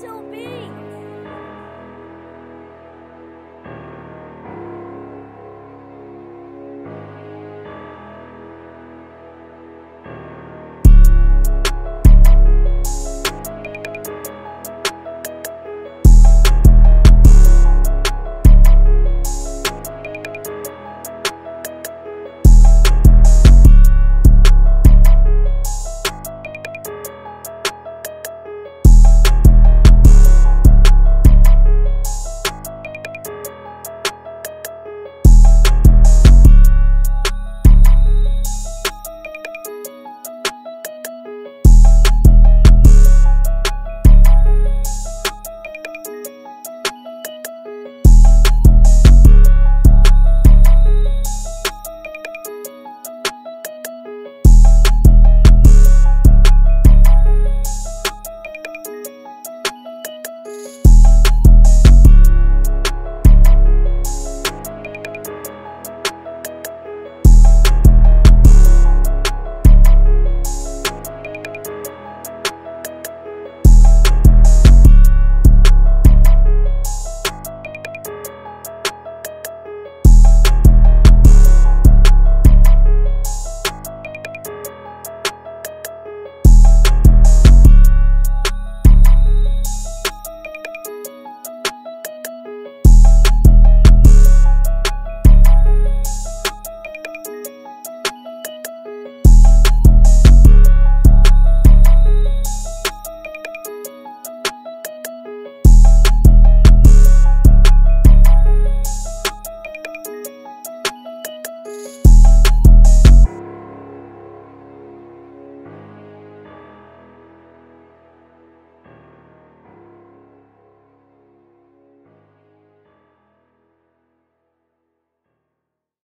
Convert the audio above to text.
救命！